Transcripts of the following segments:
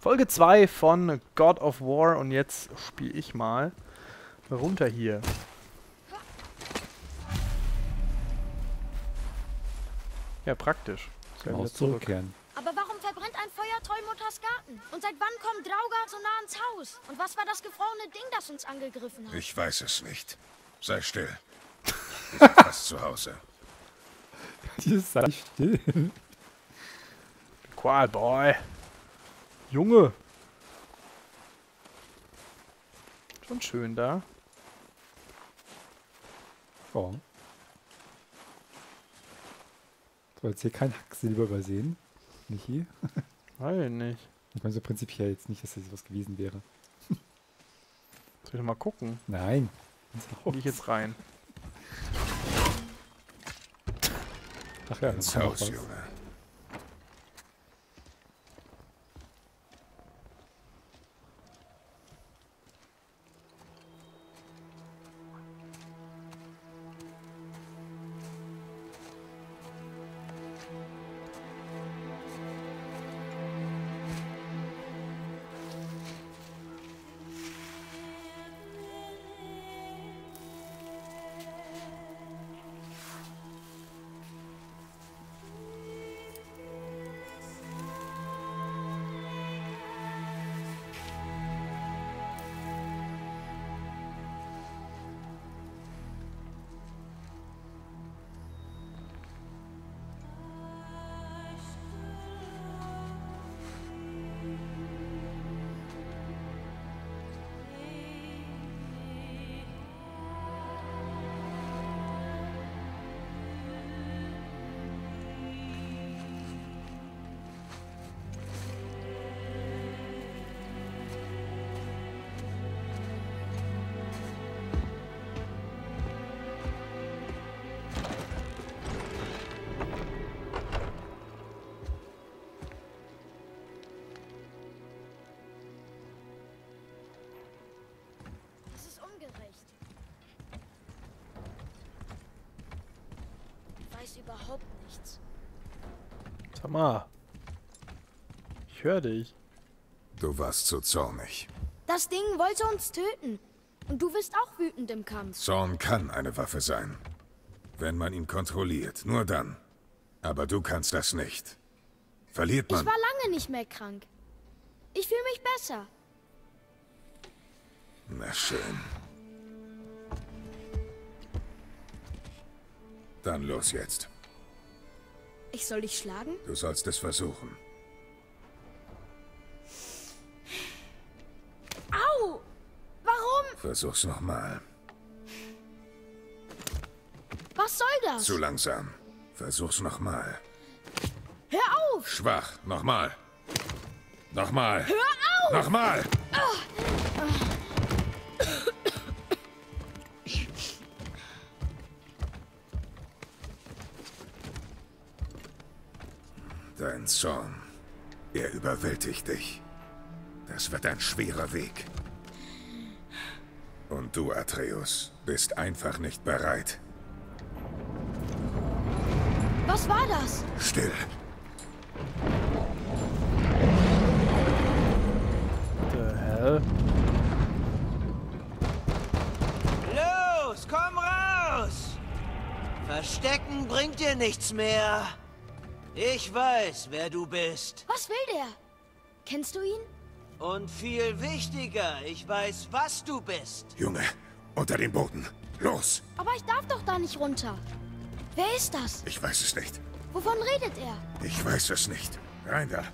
Folge 2 von God of War und jetzt spiele ich mal runter hier. Ja, praktisch. Können wir zurückkehren. Aber warum verbrennt ein Feuer Tollmutters Garten? Und seit wann kommt Draugar so nah ans Haus? Und was war das gefrorene Ding, das uns angegriffen hat? Ich weiß es nicht. Sei still. Wir sind fast zu Hause. Sei still. Quiet Boy. Junge. Schon schön da. Oh. Soll jetzt hier kein Hacksilber übersehen? Michi? Weiß nicht. Ich meine so prinzipiell jetzt nicht, dass das was gewesen wäre. Soll ich mal gucken? Nein. Gehe ich jetzt rein. Ach ja, Ins das Haus, was. Junge. Überhaupt nichts. Sag mal. Ich höre dich. Du warst zu zornig. Das Ding wollte uns töten. Und du bist auch wütend im Kampf. Zorn kann eine Waffe sein. Wenn man ihn kontrolliert, nur dann. Aber du kannst das nicht. Verliert Ich man... war lange nicht mehr krank. Ich fühle mich besser. Na schön. Dann los jetzt. Ich soll dich schlagen? Du sollst es versuchen. Au! Warum? Versuch's nochmal. Was soll das? Zu langsam. Versuch's nochmal. Hör auf! Schwach. Nochmal. Nochmal. Hör auf! Nochmal. Zorn. Er überwältigt dich. Das wird ein schwerer Weg. Und du, Atreus, bist einfach nicht bereit. Was war das? Still. The hell? Los, komm raus! Verstecken bringt dir nichts mehr. Ich weiß, wer du bist. Was will der? Kennst du ihn? Und viel wichtiger, ich weiß, was du bist. Junge, unter den Boden. Los! Aber ich darf doch da nicht runter. Wer ist das? Ich weiß es nicht. Wovon redet er? Ich weiß es nicht. Rein da.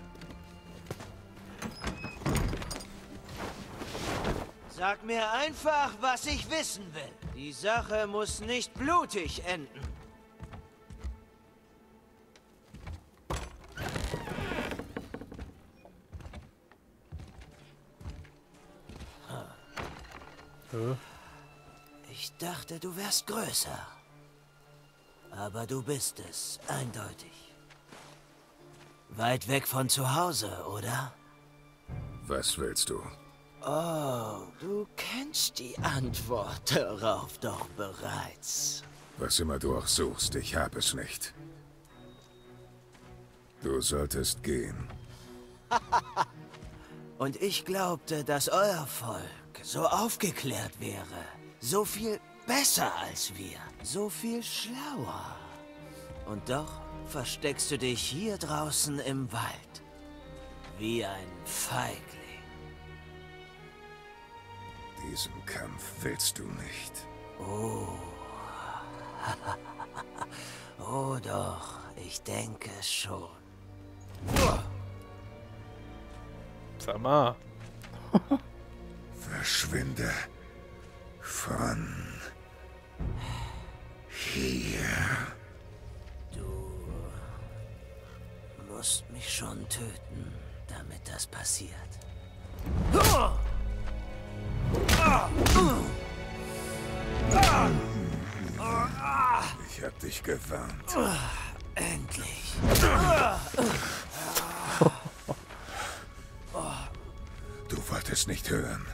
Sag mir einfach, was ich wissen will. Die Sache muss nicht blutig enden. Hä? Ich dachte, du wärst größer. Aber du bist es, eindeutig. Weit weg von zu Hause, oder? Was willst du? Oh, du kennst die Antwort darauf doch bereits. Was immer du auch suchst, ich hab es nicht. Du solltest gehen. Und ich glaubte, dass euer Volk so aufgeklärt wäre. So viel besser als wir. So viel schlauer. Und doch versteckst du dich hier draußen im Wald. Wie ein Feigling. Diesen Kampf willst du nicht. Oh doch, ich denke schon. Sag mal. Verschwinde von hier. Du musst mich schon töten, damit das passiert. Ich hab dich gewarnt. Endlich. Du wolltest nicht hören.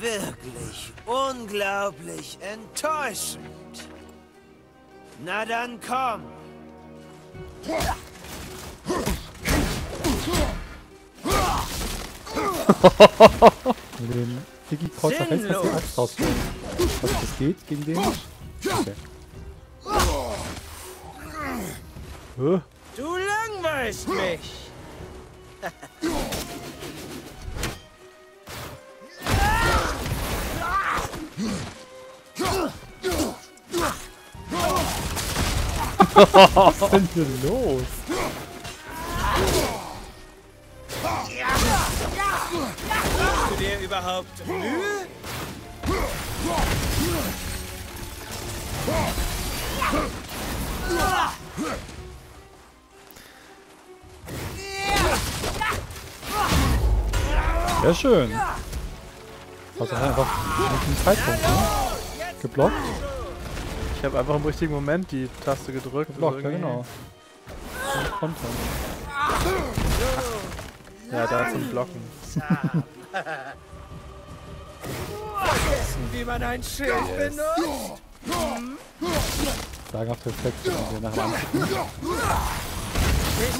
Wirklich unglaublich enttäuschend. Na dann komm. Den Iggy Kreuz rechts kannst du die Axt rausholen. Also das geht gegen den? Okay. Hä? Du langweilst mich. Was ist denn hier los? Hast du dir überhaupt Mühe? Sehr schön. Also einfach einen Zeitpunkt, ne? Geblockt? Ich habe einfach im richtigen Moment die Taste gedrückt. Geblockt, ja genau. Und Konter. Ja, da zum Blocken. Wie man ein Schild benutzt? Sagen auf Reflex, wenn wir nachher angucken.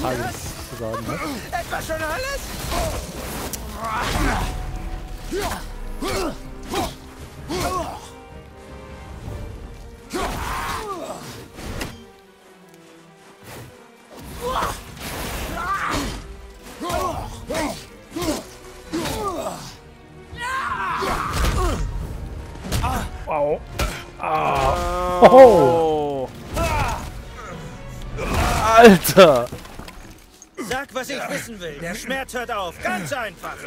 Alles zu sagen, ne? Etwa schon alles? Au. Oh. Alter! Sag, was ich wissen will. Der Schmerz hört auf. Ganz einfach.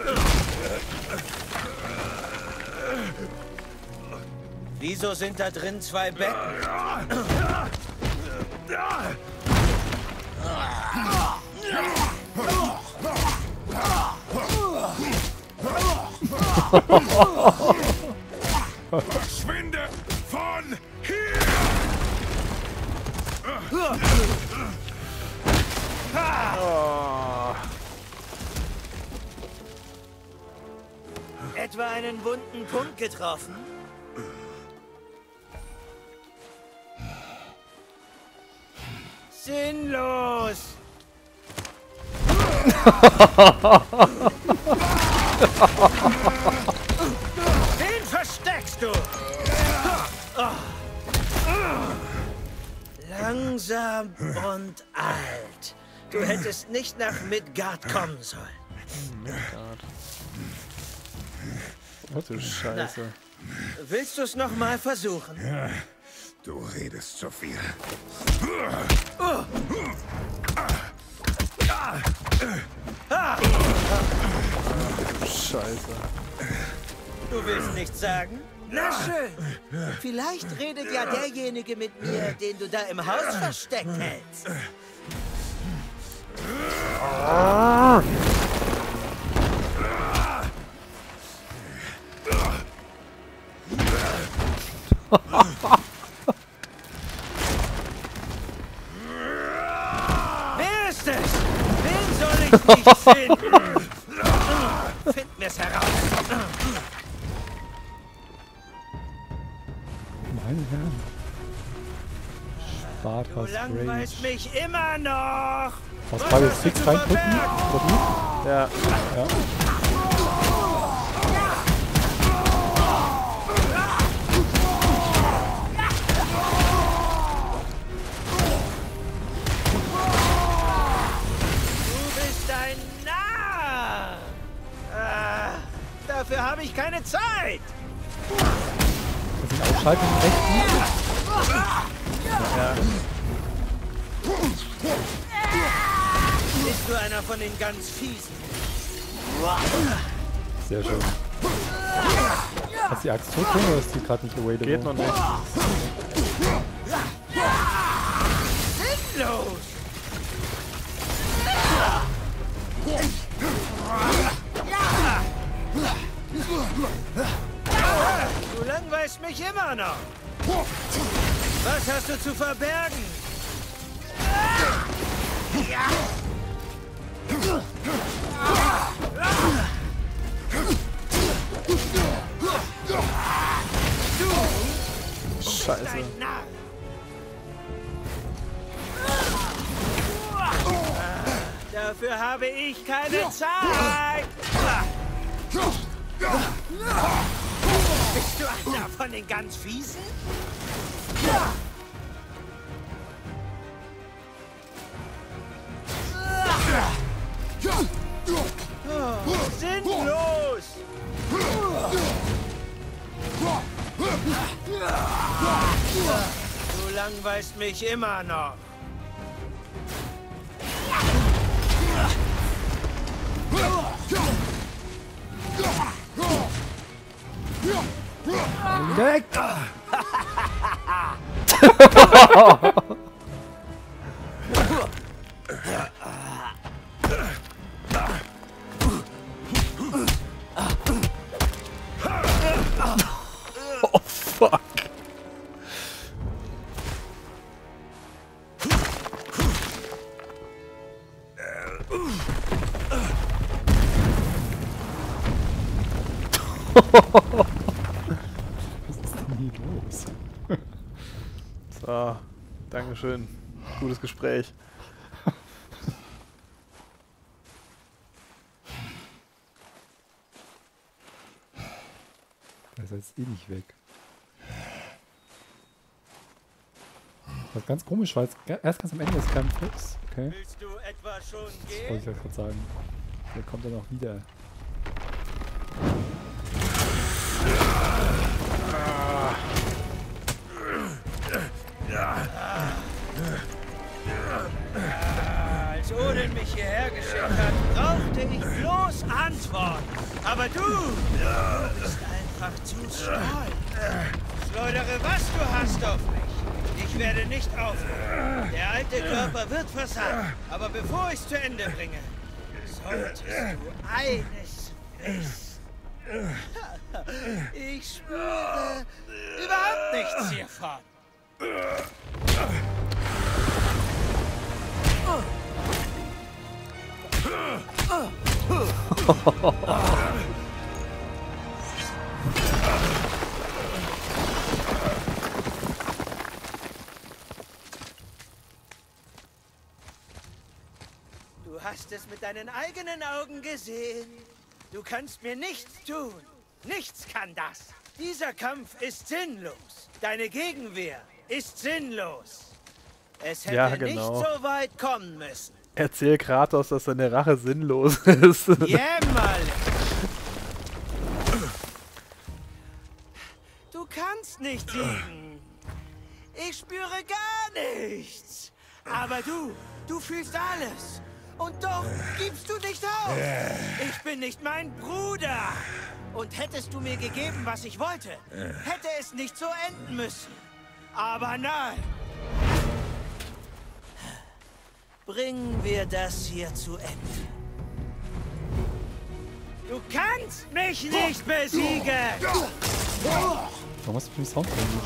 Wieso sind da drin zwei Betten? Verschwinde Oh. Etwa einen wunden Punkt getroffen? Sinnlos! Den versteckst du! Langsam und alt. Du hättest nicht nach Midgard kommen sollen. Ach du Scheiße. Willst du es noch mal versuchen? Du redest zu viel. Scheiße. Du willst nichts sagen? Na schön. Vielleicht redet ja derjenige mit mir, den du da im Haus versteckt hältst. Ministers! Men's only Aus Sticks zu reindrücken. Ja, Ja. Du bist ein Narr. Ah, dafür habe ich keine Zeit. Das sind Ausschalten im rechten. Bist du einer von den ganz fiesen? Sehr schön. Hast du die Axt zurück oder ist die gerade nicht available? geht noch nicht. Los! Du langweilst mich immer noch. Was hast du zu verbergen? Dafür habe ich keine Zeit. Bist du einer von den ganz Fiesen? Sinnlos! Du langweilst mich immer noch. Weg! Oh, Dankeschön. Gutes Gespräch. Der ist jetzt eh nicht weg. Was ganz komisch war, erst ganz am Ende des Kampfes. Okay, Willst du etwa schon wollte ich ja gerade sagen. Der kommt dann auch wieder. Mich hierher geschickt hat, brauchte ich bloß Antworten. Aber du, du bist einfach zu stolz. Schleudere, was du hast auf mich. Ich werde nicht aufhören. Der alte Körper wird versagen. Aber bevor ich es zu Ende bringe, solltest du eines wissen. Ich spüre überhaupt nichts hiervon. Du hast es mit deinen eigenen Augen gesehen. Du kannst mir nichts tun. Nichts kann das. Dieser Kampf ist sinnlos. Deine Gegenwehr ist sinnlos. Es hätte Ja, nicht genau. so weit kommen müssen. Erzähl Kratos, dass seine Rache sinnlos ist. Jämmerlich. Du kannst nicht siegen. Ich spüre gar nichts. Aber du, du fühlst alles. Und doch gibst du nicht auf. Ich bin nicht mein Bruder. Und hättest du mir gegeben, was ich wollte, hätte es nicht so enden müssen. Aber nein. Bringen wir das hier zu Ende. Du kannst mich nicht besiegen! Warum hast du für den Sound eigentlich?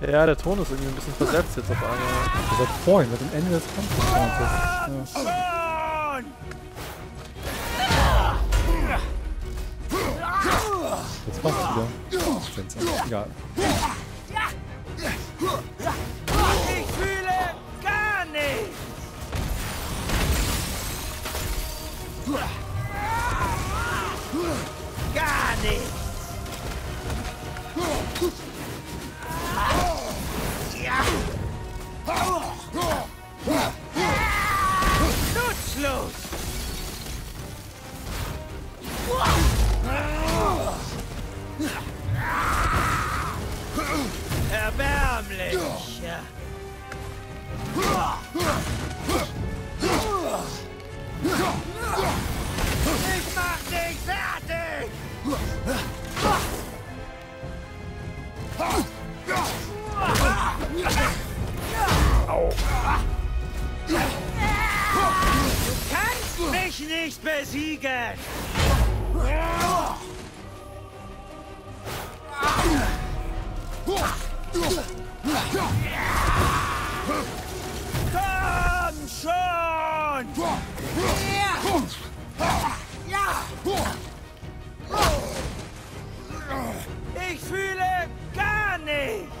Ne? Ja, der Ton ist irgendwie ein bisschen versetzt jetzt auf einmal. Seit vorhin, seit dem Ende des Kampfes. Jetzt passt es wieder. Spencer. Egal. Nicht besiegen! Komm schon! Ich fühle gar nichts!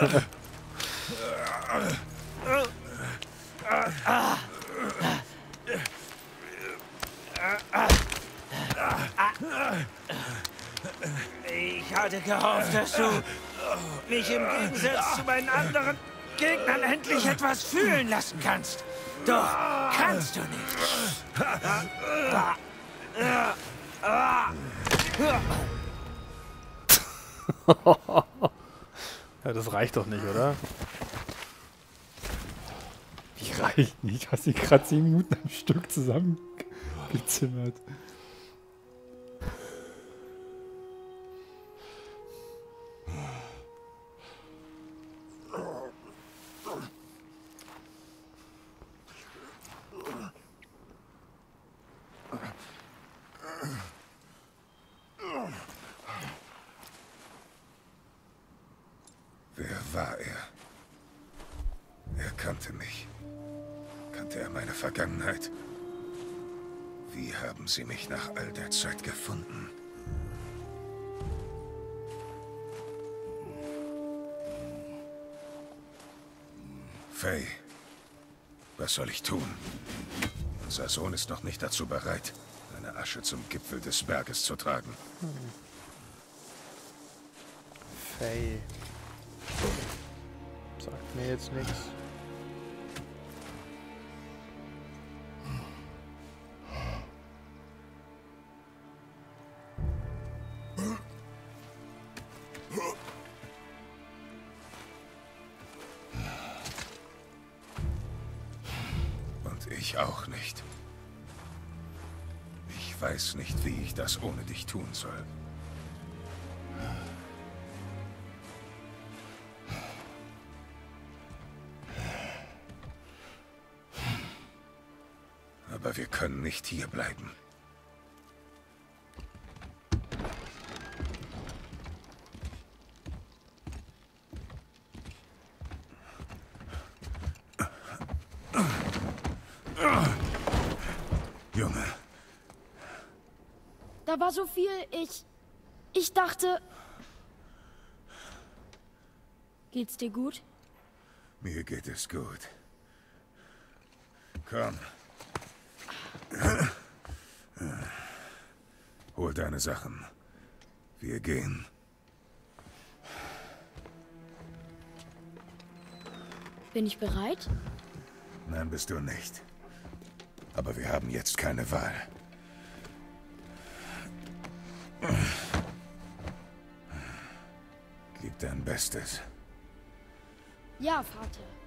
Ich hatte gehofft, dass du mich im Gegensatz zu meinen anderen Gegnern endlich etwas fühlen lassen kannst. Doch kannst du nicht. Ja, das reicht doch nicht, oder? Wie reicht nicht? Hast du gerade 10 Minuten am Stück zusammengezimmert. War er? Er kannte mich. Kannte er meine Vergangenheit? Wie haben sie mich nach all der Zeit gefunden? Faye, was soll ich tun? Unser Sohn ist noch nicht dazu bereit, seine Asche zum Gipfel des Berges zu tragen. Faye. Sagt mir jetzt nichts. Und ich auch nicht. Ich weiß nicht, wie ich das ohne dich tun soll. Aber wir können nicht hier bleiben. Junge, Da war so viel. Ich. Ich dachte. Geht's dir gut? mir geht es gut. Komm. Hol deine Sachen. Wir gehen. Bin ich bereit? Nein, bist du nicht. Aber wir haben jetzt keine Wahl. Gib dein Bestes. Ja, Vater.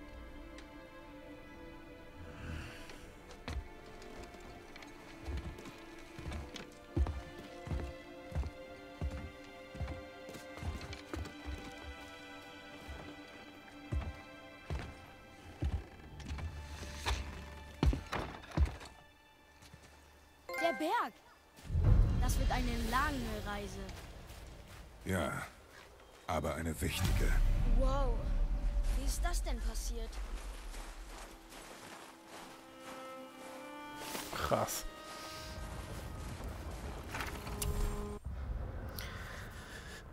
Krass.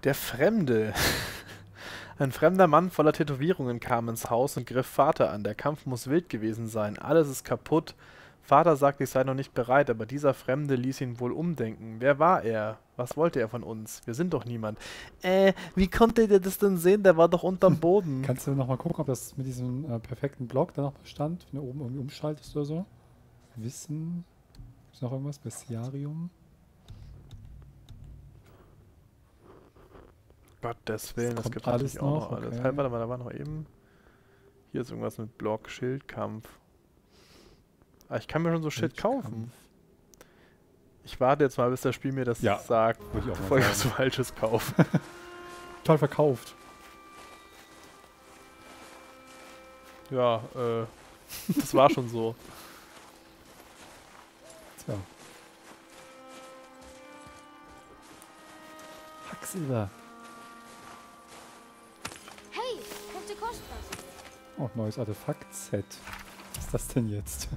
Der Fremde. Ein fremder Mann voller Tätowierungen kam ins Haus und griff Vater an. Der Kampf muss wild gewesen sein. Alles ist kaputt. Vater sagte, ich sei noch nicht bereit, aber dieser Fremde ließ ihn wohl umdenken. Wer war er? Was wollte er von uns? Wir sind doch niemand. Äh, wie konnte der das denn sehen? Der war doch unterm Boden. Kannst du nochmal gucken, ob das mit diesem äh, perfekten Block da noch stand? Wenn du oben irgendwie umschaltest oder so? Wissen. Ist noch irgendwas? Bestiarium? Gottes Willen, das kommt gibt alles natürlich auch noch noch, alles. okay. Halt, warte mal, da war noch eben. Hier ist irgendwas mit Block, Schildkampf. Ah, ich kann mir schon so Shit kaufen. Ich warte jetzt mal, bis das Spiel mir das Ja, sagt, ich auch bevor mal ich was. Falsches kaufe. Toll verkauft. ja, äh, das war schon so. Tja. Hacksilber. Hey, könnte kostbar sein. Oh, neues Artefakt-Set. Was ist das denn jetzt?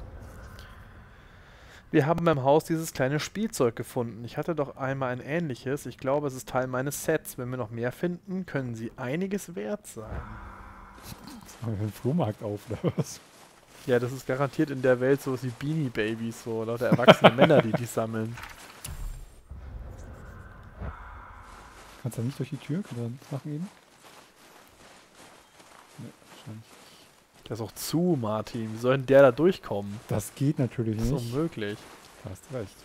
Wir haben beim Haus dieses kleine Spielzeug gefunden. Ich hatte doch einmal ein ähnliches. Ich glaube, es ist Teil meines Sets. Wenn wir noch mehr finden, können sie einiges wert sein. Machen wir einen Flohmarkt auf oder was? Ja, das ist garantiert in der Welt sowas wie Beanie Babies, so lauter erwachsene Männer, die die sammeln. Kannst du da nicht durch die Tür? Kann das machen eben? Ne, wahrscheinlich. Der ist auch zu, Martin. Wie soll denn der da durchkommen? Das geht natürlich Das ist nicht. unmöglich. Da hast du recht.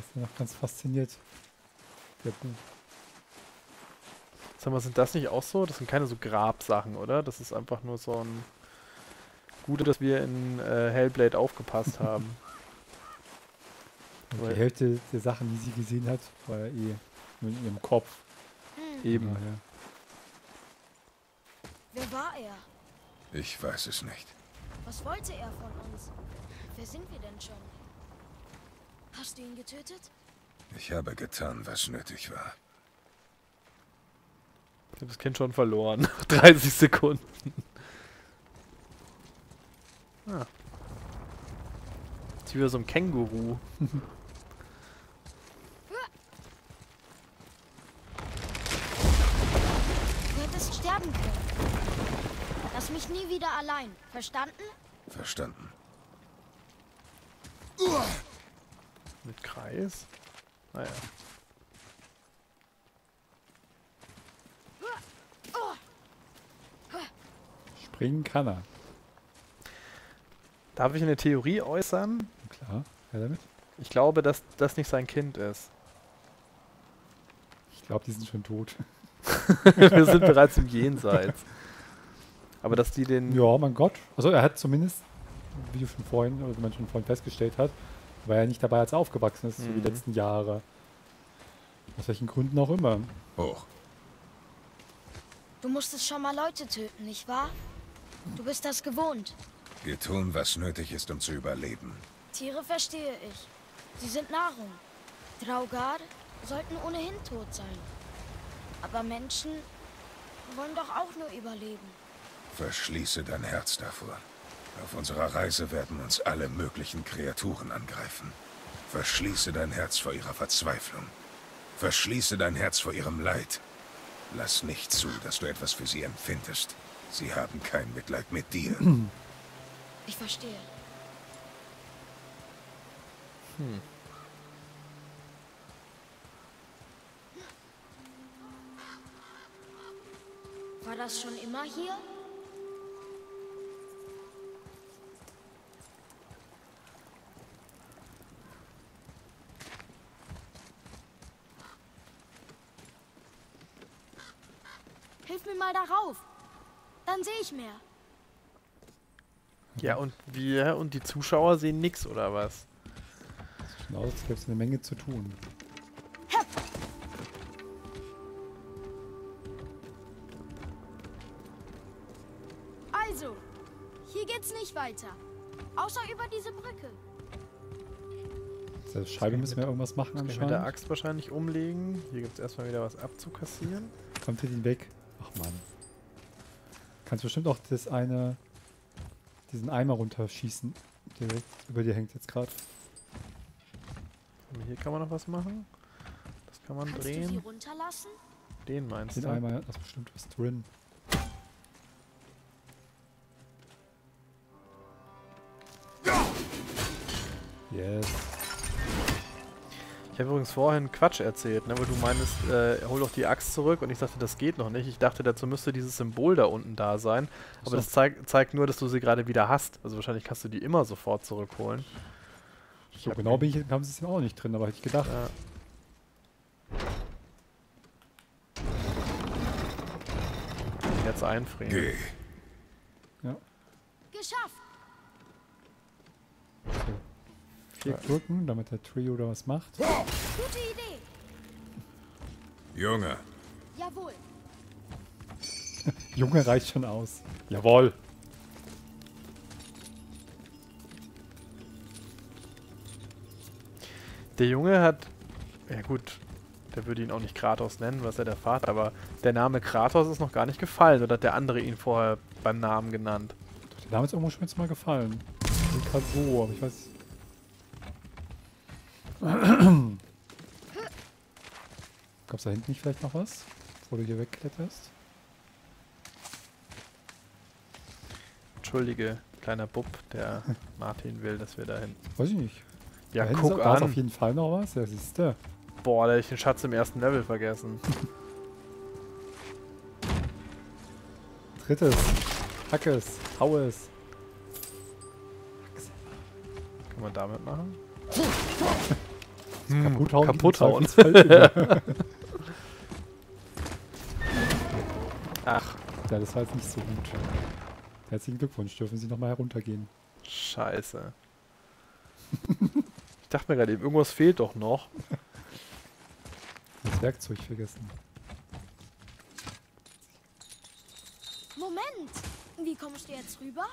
Ich bin noch ganz fasziniert. Der Buch. Sag mal, sind das nicht auch so? Das sind keine so Grabsachen, oder? Das ist einfach nur so ein... Gute, dass wir in äh, Hellblade aufgepasst haben. Die Hälfte der Sachen, die sie gesehen hat, war ja eh nur in ihrem Kopf. Hm, Eben. Daher. wer war er? Ich weiß es nicht. Was wollte er von uns? Wer sind wir denn schon? Hast du ihn getötet? Ich habe getan, was nötig war. Ich habe das Kind schon verloren. 30 Sekunden. Ah. Ist wie bei so einem Känguru. Du hättest sterben können. Lass mich nie wieder allein. Verstanden? Verstanden. Mit Kreis? Naja. Springen kann er. Darf ich eine Theorie äußern? Klar. Ja, damit? Ich glaube, dass das nicht sein Kind ist. Ich glaube, die sind schon tot. Wir sind bereits im Jenseits. Aber dass die den. Ja, mein Gott. Also er hat zumindest, wie du schon vorhin, oder wie man schon vorhin festgestellt hat, war er nicht dabei, als er aufgewachsen ist, so Mhm. die letzten Jahre. Aus welchen Gründen auch immer. Hoch. Du musstest schon mal Leute töten, nicht wahr? Du bist das gewohnt. Wir tun, was nötig ist, um zu überleben. Tiere verstehe ich. Sie sind Nahrung. Draugar sollten ohnehin tot sein. Aber Menschen wollen doch auch nur überleben. Verschließe dein Herz davor. Auf unserer Reise werden uns alle möglichen Kreaturen angreifen. Verschließe dein Herz vor ihrer Verzweiflung. Verschließe dein Herz vor ihrem Leid. Lass nicht zu, dass du etwas für sie empfindest. Sie haben kein Mitleid mit dir. Ich verstehe. War das schon immer hier? Hilf mir mal darauf. Dann sehe ich mehr. Ja, und wir und die Zuschauer sehen nix, oder was? Sieht aus, als gäbe es eine Menge zu tun. Also, hier geht's nicht weiter. Außer über diese Brücke. Der Scheibe müssen wir irgendwas machen ich mit der anscheinend. Axt wahrscheinlich umlegen. Hier gibt es erstmal wieder was abzukassieren. Kommt ihr den weg? Kannst bestimmt auch das eine, diesen Eimer runterschießen, der über dir hängt jetzt gerade. Hier kann man noch was machen. Das kann man Kannst du sie drehen. runterlassen? Den meinst Den du? Eimer, da ist bestimmt was drin. Yes. Ich habe übrigens vorhin Quatsch erzählt, ne, weil du meinst, äh, hol doch die Axt zurück und ich dachte, das geht noch nicht. Ich dachte, dazu müsste dieses Symbol da unten da sein. Aber so. das zeig, zeigt nur, dass du sie gerade wieder hast. Also wahrscheinlich kannst du die immer sofort zurückholen. Ich So genau bin ich im Kampfsystem auch noch nicht drin, aber hätte ich gedacht. Ja. Jetzt einfrieren. Geh. Geschafft! So. Vier drücken, damit der Trio da was macht. Gute Idee! Junge, Jawohl! Junge reicht schon aus. Jawohl. Der Junge hat, ja gut, der würde ihn auch nicht Kratos nennen, was er der Vater, aber der Name Kratos ist noch gar nicht gefallen, oder hat der andere ihn vorher beim Namen genannt? Doch, der Name ist irgendwo schon jetzt mal gefallen. So, aber ich weiß. Gab's da hinten nicht vielleicht noch was? Bevor du hier wegkletterst? Entschuldige, kleiner Bub, der Martin will, dass wir da hin. Weiß ich nicht. Ja, da hinten ist- guck da ist auf an. jeden Fall noch was. Ja, siehst du. Boah, da hab ich den Schatz im ersten Level vergessen. Drittes. Hack es. Hau es. Kann man damit machen? Kaputt hauen. kaputt hauen. Ach, ja, das war jetzt nicht so gut. Herzlichen Glückwunsch. Dürfen Sie nochmal heruntergehen. scheiße. ich dachte mir gerade eben, irgendwas fehlt doch noch. Das Werkzeug vergessen. Moment! Wie kommst du jetzt rüber?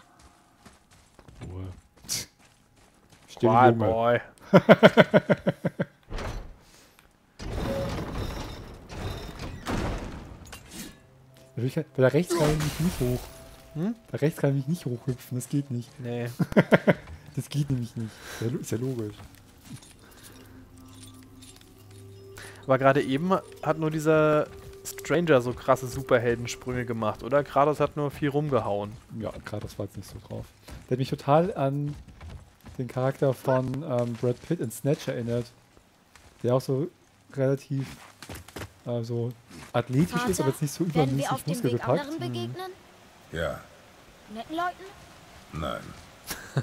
Ruhe. Still. Boy. Kann- Bei der rechts kann ich mich nicht hoch. Hm? Bei rechts kann ich mich nicht hochhüpfen, das geht nicht. Nee. Das geht nämlich nicht. Ist ja, logisch. Aber gerade eben hat nur dieser Stranger so krasse Superheldensprünge gemacht, oder? Kratos hat nur viel rumgehauen. Ja, das war jetzt nicht so drauf. Der hat mich total an den Charakter von ähm, Brad Pitt in Snatch erinnert. Der auch so relativ äh, so athletisch ist, aber jetzt nicht so werden wir auf übermäßig dem Weg anderen begegnen? ja, Netten Leuten? nein,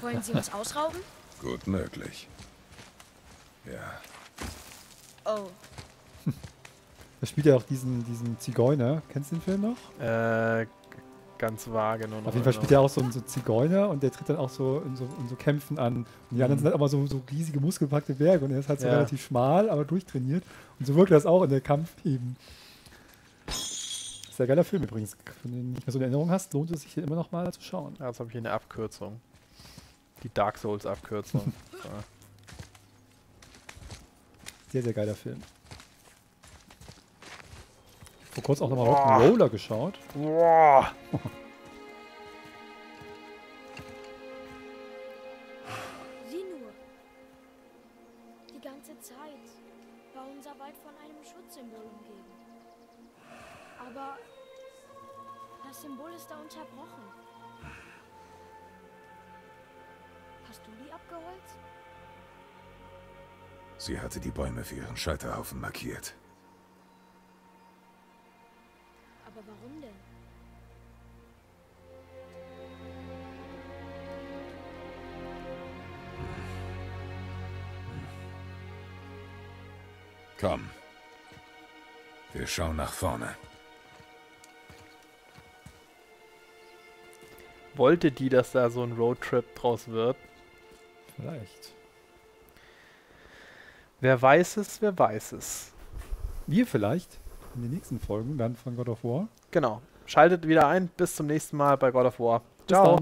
Wollen sie uns ausrauben? gut möglich. Ja, Oh, Da spielt er auch diesen, diesen Zigeuner. Kennst du den Film noch? Äh, ganz vage nur noch. Auf jeden Fall spielt er auch so einen so Zigeuner und der tritt dann auch so in so, in so Kämpfen an. Und die anderen sind halt aber so, so riesige muskelpackte Berge und er ist halt so Ja. relativ schmal, aber durchtrainiert. Und so wirkt das auch in der Kampf eben. Sehr geiler Film übrigens. Wenn du nicht mehr so in Erinnerung hast, lohnt es sich den immer noch mal zu schauen. Ja, jetzt habe ich hier eine Abkürzung. Die Dark Souls Abkürzung. so. Sehr, sehr geiler Film. Vor kurzem auch nochmal. Rock'n'Roller geschaut. Boah. sieh nur. Die ganze Zeit war unser Wald von einem Schutzsymbol umgeben. Aber das Symbol ist da unterbrochen. Hast du die abgeholzt? sie hatte die Bäume für ihren Scheiterhaufen markiert. Aber warum denn? Komm. Wir schauen nach vorne. Wollte die, dass da so ein Roadtrip draus wird? Vielleicht. Wer weiß es, wer weiß es. Wir vielleicht in den nächsten Folgen dann von God of War. Genau. Schaltet wieder ein. Bis zum nächsten Mal bei God of War. Ciao.